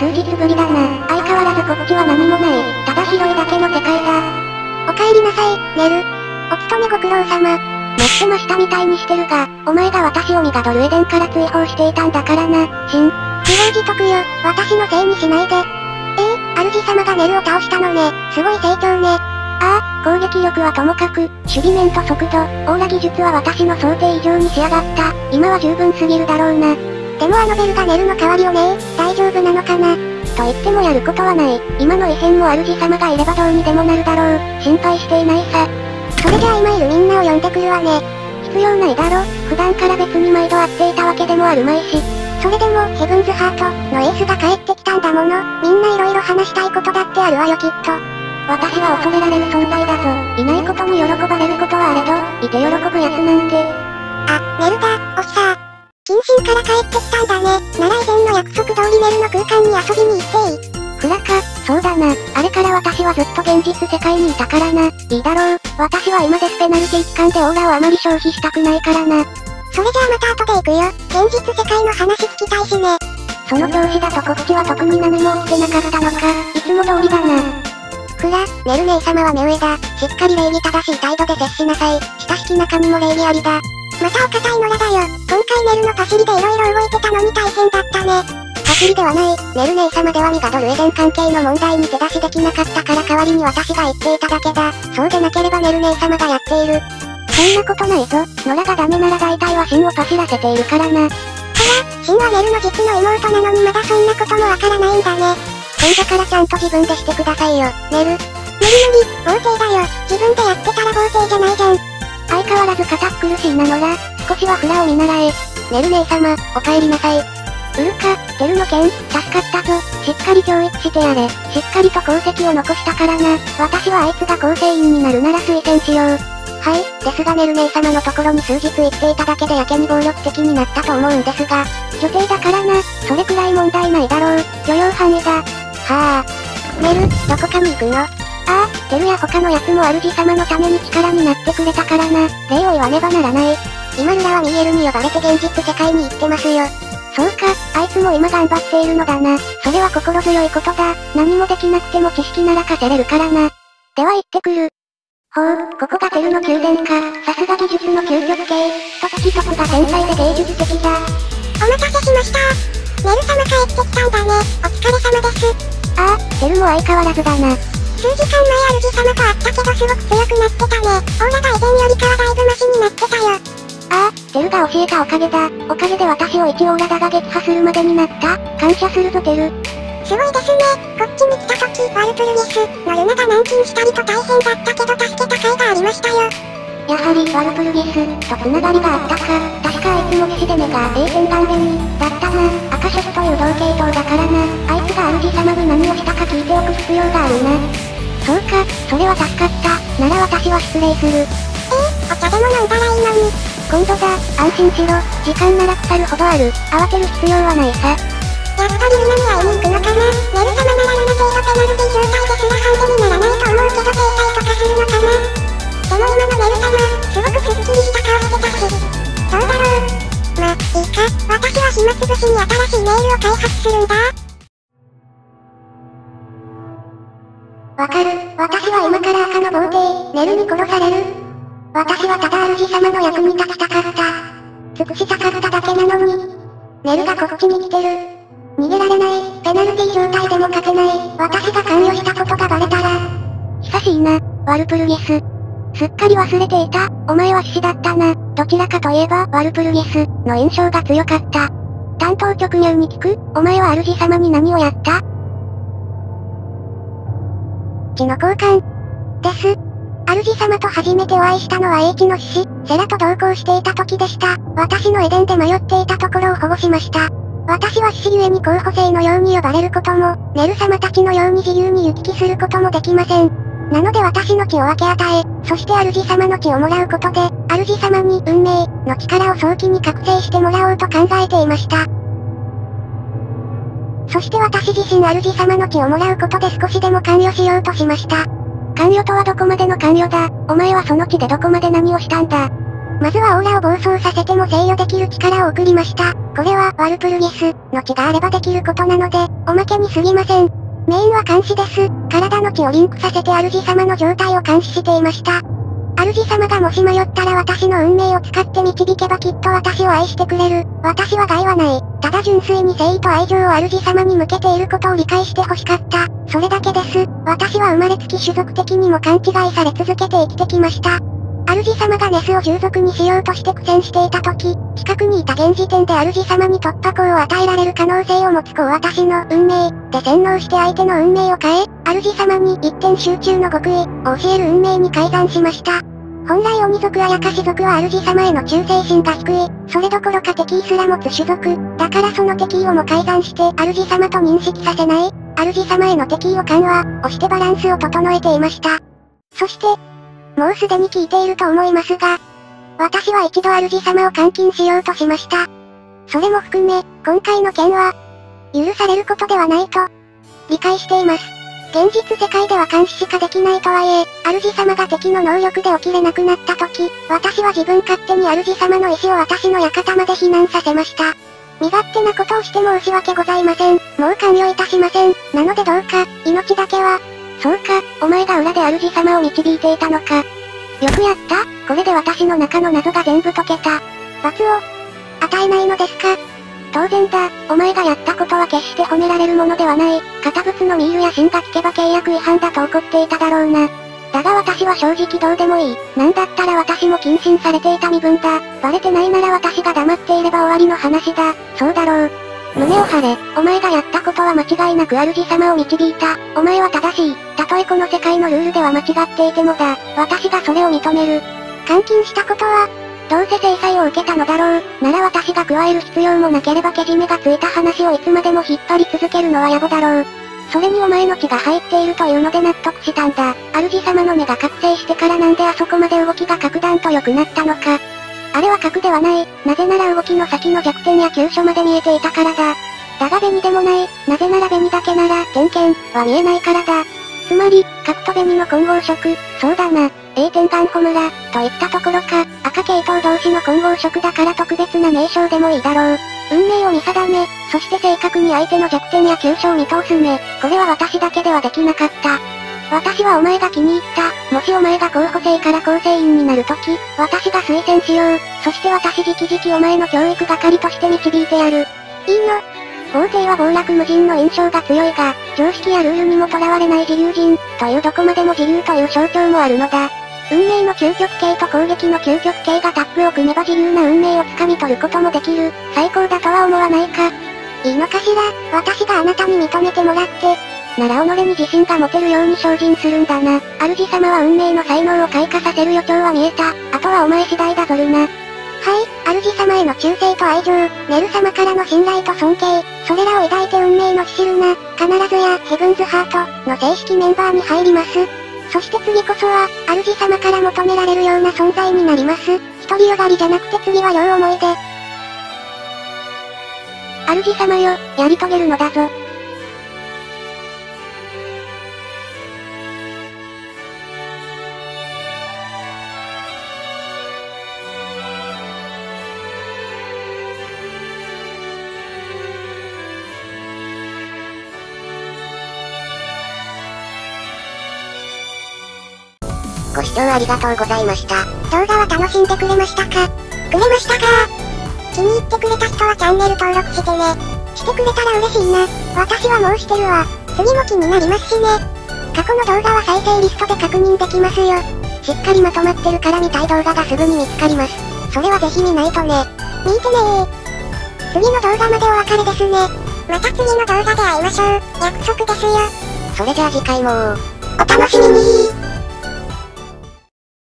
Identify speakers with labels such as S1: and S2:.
S1: 数日ぶりだな。相変わらずこっちは何もない。ただ広いだけの世界だ。
S2: お帰りなさい、寝る。お勤めご苦労様。
S1: めっちゃ真下みたいにしてるが、お前が私をミガドルエデンから追放していたんだからな、しん。
S2: 自業自得よ、私のせいにしないで。ええー、主様がネルを倒したのね、すごい成長ね。
S1: ああ、攻撃力はともかく、守備面と速度、オーラ技術は私の想定以上に仕上がった。今は十分すぎるだろうな。
S2: でもあのベルがネルの代わりをね大丈夫なのかな
S1: と言ってもやることはない。今の異変も主様がいればどうにでもなるだろう。心配していないさ。
S2: それじゃあ今いるみんなを呼んでくるわね。
S1: 必要ないだろ。普段から別に毎度会っていたわけでもあるまいし。
S2: それでも、ヘブンズハートのエースが帰ってきたんだもの。みんないろいろ話したいことだってあるわよきっと。
S1: 私は恐れられる存在だぞ。いないことに喜ばれることはあれど、いて喜ぶ奴なんて。
S2: 謹慎から帰ってきたんだね。なら以前の約束通りメルの空間に遊びに行っていい？
S1: フラか、そうだな。あれから私はずっと現実世界にいたからな。いいだろう。私は今ですペナルティ期間でオーラをあまり消費したくないからな。
S2: それじゃあまた後で行くよ。現実世界の話聞きたいしね。
S1: その調子だとこっちは特に何も起きてなかったのか。いつも通りだな。
S2: くら、ネル姉様は目上だ。しっかり礼儀正しい態度で接しなさい。親しき中身も礼儀ありだ。またお堅い野良だよ。今回ネルのパシリで色々動いてたのに大変だったね。パシリではない。ネル姉様ではミガドルエデン関係の問題に手出しできなかったから代わりに私が言っていただけだ。そうでなければネル姉様がやっている。
S1: そんなことないぞ。野良がダメなら大体は真をパシらせているからな。ほら、
S2: 真はネルの実の妹なのにまだそんなこともわからないんだね。
S1: 今度からちゃんと自分でしてくださいよ、ネル。無理
S2: 無理、豪邸だよ。自分でやってたら豪邸じゃないじゃん。
S1: 相変わらず堅苦しいなのら、少しはフラを見習え。ネル姉様、お帰りなさい。ウルカ、テルの剣、助かったぞ。しっかり教育してやれ。しっかりと功績を残したからな。私はあいつが構成員になるなら推薦しよう。はい、ですがネル姉様のところに数日行っていただけでやけに暴力的になったと思うんですが、女性だからな、それくらい問題ないだろう。許容範囲だ。はあ。ネル、どこかに行くの？ああ、テルや他の奴も主様のために力になってくれたからな。礼を言わねばならない。今ルラはミエルに呼ばれて現実世界に行ってますよ。そうか、あいつも今頑張っているのだな。それは心強いことだ。何もできなくても知識なら稼せれるからな。では行ってくる。ほう、ここがテルの宮殿か。さすが技術の究極系。一つ一つが繊細で芸術的だ。
S2: お待たせしました。ネル様帰ってきたんだね。お疲れ様です。
S1: ああ、テルも相変わらずだな。
S2: 数時間前主様と会ったけどすごく強くなってたね。オーラが以前よりかはだいぶマシになってたよ。
S1: ああ、テルが教えたおかげだ。おかげで私を一オーラだが撃破するまでになった。感謝するぞテル。
S2: すごいですね。こっちに来た時、ワルプルギスのルナが軟禁したりと大変だったけど助けた甲斐がありましたよ。
S1: やはりワルプルギスと繋がりがあったか。確かあいつも騎士デメが A 戦団紅だったな。赤ショという同系統だからな。あいつが主様に何をしたか聞いておく必要があるな。そうか、それは助かった。なら私は失礼する。え
S2: ー、お茶でも飲んだらいいのに。
S1: 今度だ、安心しろ。時間なら腐るほどある。慌てる必要はないさ。
S2: やっぱりルナに会いに行くのかなネル様ならルナ程度ペナルティ状態ですらハンデにならないと思うけど停滞とかするのかなでも今のネル様、すごくすっきりした顔してたし。どうだろうま、いいか。私は暇つぶしに新しいメールを開発するんだ。
S1: わかる。私は今から赤の皇帝、ネルに殺される。私はただ主様の役に立ちたかった。尽くしたかっただけなのに。ネルがこっちに来てる。逃げられない、ペナルティ状態でも勝てない、私が関与したことがバレたら。久しいな、ワルプルギス。すっかり忘れていた、お前は獅子だったな。どちらかといえば、ワルプルギス、の印象が強かった。担当局入に聞く、お前は主様に何をやった？
S2: の交換。です。主様と初めてお会いしたのは H の獅子、セラと同行していた時でした。私のエデンで迷っていたところを保護しました。私は獅子ゆえに候補生のように呼ばれることも、ネル様たちのように自由に行き来することもできません。なので私の血を分け与え、そして主様の血をもらうことで、主様に運命の力を早期に覚醒してもらおうと考えていました。そして私自身主様の血をもらうことで少しでも関与しようとしました。
S1: 関与とはどこまでの関与だお前はその血でどこまで何をしたんだ
S2: まずはオーラを暴走させても制御できる力を送りました。これは、ワルプルギス、の血があればできることなので、おまけに過ぎません。メインは監視です。体の血をリンクさせて主様の状態を監視していました。主様がもし迷ったら私の運命を使って導けばきっと私を愛してくれる。私は害はない。ただ純粋に誠意と愛情を主様に向けていることを理解して欲しかった。それだけです。私は生まれつき種族的にも勘違いされ続けて生きてきました。主様がネスを従属にしようとして苦戦していた時、近くにいた現時点で主様に突破口を与えられる可能性を持つ子を私の運命で洗脳して相手の運命を変え、主様に一点集中の極意を教える運命に改ざんしました。本来鬼族あやかし族は主様への忠誠心が低い。それどころか敵意すら持つ種族。だからその敵意をも改ざんして主様と認識させない。主様への敵意を緩和、をしてバランスを整えていました。そして、もうすでに聞いていると思いますが、私は一度主様を監禁しようとしました。それも含め、今回の件は、許されることではないと、理解しています。現実世界では監視しかできないとはいえ、主様が敵の能力で起きれなくなった時、私は自分勝手に主様の意志を私の館まで避難させました。身勝手なことをして申し訳ございません。もう関与いたしません。なのでどうか、命だけは。
S1: そうか、お前が裏で主様を導いていたのか。よくやったこれで私の中の謎が全部解けた。
S2: 罰を、与えないのですか？
S1: 当然だ、お前がやったことは決して褒められるものではない。堅物のミールや芯が聞けば契約違反だと怒っていただろうな。だが私は正直どうでもいい。なんだったら私も謹慎されていた身分だ。バレてないなら私が黙っていれば終わりの話だ。そうだろう。胸を張れ。お前がやったことは間違いなく主様を導いた。お前は正しい。たとえこの世界のルールでは間違っていてもだ。私がそれを認める。
S2: 監禁したことは、
S1: どうせ制裁を受けたのだろう。なら私が加える必要もなければけじめがついた話をいつまでも引っ張り続けるのは野暮だろう。それにお前の血が入っているというので納得したんだ。主様の目が覚醒してからなんであそこまで動きが格段と良くなったのか。あれは核ではない。なぜなら動きの先の弱点や急所まで見えていたからだ。だが紅でもない。なぜなら紅だけなら、点検は見えないからだ。つまり、角と紅の混合色、そうだな。A 点ガンホ村、といったところか、赤系統同士の混合色だから特別な名称でもいいだろう。運命を見定め、そして正確に相手の弱点や急所を見通すね。これは私だけではできなかった。私はお前が気に入った。もしお前が候補生から構成員になるとき、私が推薦しよう。そして私直々お前の教育係として導いてやる。
S2: いいの
S1: 法廷は暴落無人の印象が強いが、常識やルールにもとらわれない自由人、というどこまでも自由という象徴もあるのだ。運命の究極系と攻撃の究極系がタップを組めば自由な運命をつかみ取ることもできる。最高だとは思わないか。
S2: いいのかしら私があなたに認めてもらって。
S1: なら己に自信が持てるように精進するんだな。主様は運命の才能を開花させる予兆は見えた。あとはお前次第だぞるな。はい、
S2: 主様への忠誠と愛情、ネル様からの信頼と尊敬、それらを抱いて運命のシシルナ、必ずやヘブンズハートの正式メンバーに入ります。そして次こそは、主様から求められるような存在になります。独りよがりじゃなくて次は両思いで。
S1: 主様よ、やり遂げるのだぞ。
S2: 視聴ありがとうございました。動画は楽しんでくれましたか？くれましたか？気に入ってくれた人はチャンネル登録してね。してくれたら嬉しいな。私はもうしてるわ。次も気になりますしね。過去の動画は再生リストで確認できますよ。しっかりまとまってるから見たい動画がすぐに見つかります。それはぜひ見ないとね。見てねー。次の動画までお別れですね。また次の動画で会いましょう。約束ですよ。
S1: それじゃあ次回も
S2: お楽しみに